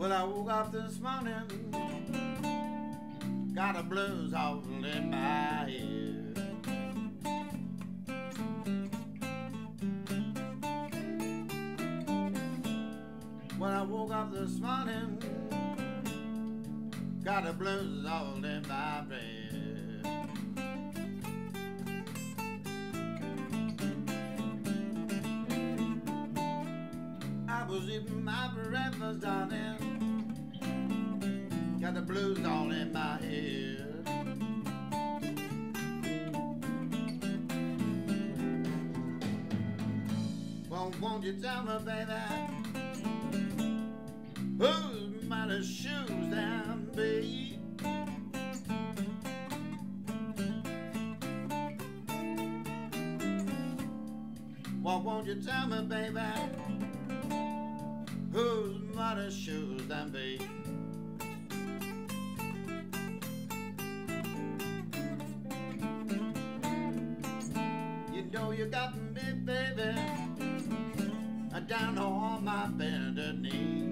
Well, I woke up this morning, got a blues all in my head. When I woke up this morning, got a blues all in my bed. I was eating my breakfast, darling. Got the blues all in my head. Well, won't you tell me, baby, whose mighty shoes them be? Well, won't you tell me, baby, whose mighty shoes them be? though you got me, baby, down on my bended knee.